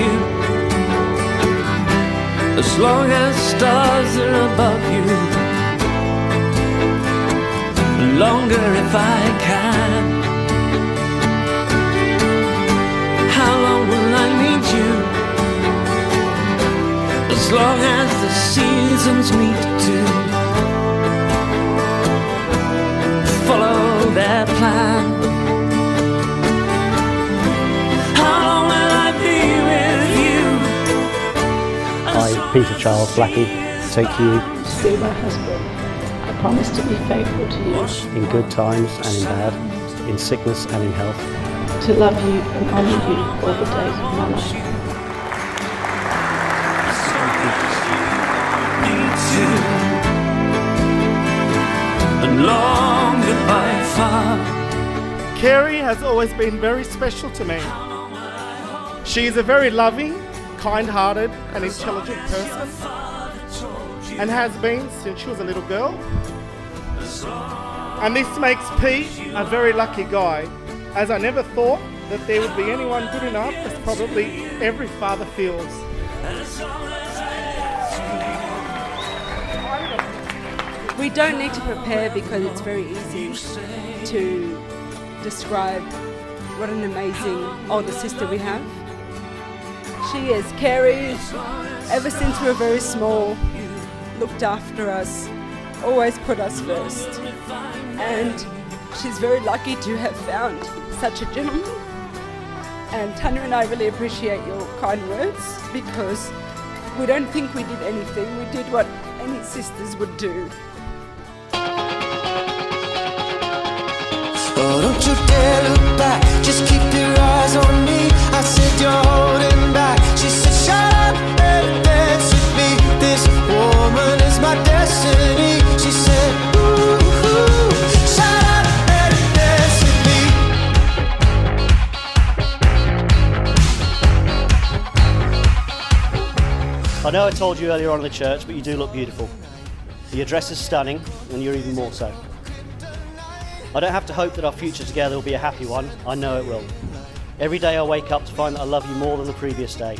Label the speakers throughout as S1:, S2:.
S1: you. As long as stars are above you. Longer if I can. How long will I need you? As long as the seasons meet to
S2: Peter Charles Blackie, take you
S3: Be my husband. I promise to be faithful to you,
S2: in good times and in bad, in sickness and in health,
S3: to love you and honour you all the days of my life.
S1: need to. And long goodbye far.
S4: Kerry has always been very special to me. She is a very loving, kind hearted, and intelligent person, and has been since she was a little girl. And this makes Pete a very lucky guy, as I never thought that there would be anyone good enough as probably every father feels.
S5: We don't need to prepare because it's very easy to describe what an amazing older sister we have. She is Kerry, ever since we were very small, looked after us, always put us first. And she's very lucky to have found such a gentleman. And Tanya and I really appreciate your kind words because we don't think we did anything. We did what any sisters would do.
S6: Oh, don't you dare look back. Just keep your eyes on me. I
S2: know I told you earlier on in the church, but you do look beautiful. Your dress is stunning, and you're even more so. I don't have to hope that our future together will be a happy one. I know it will. Every day I wake up to find that I love you more than the previous day.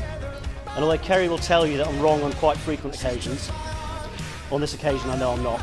S2: And although Kerry will tell you that I'm wrong on quite frequent occasions, on this occasion I know I'm not.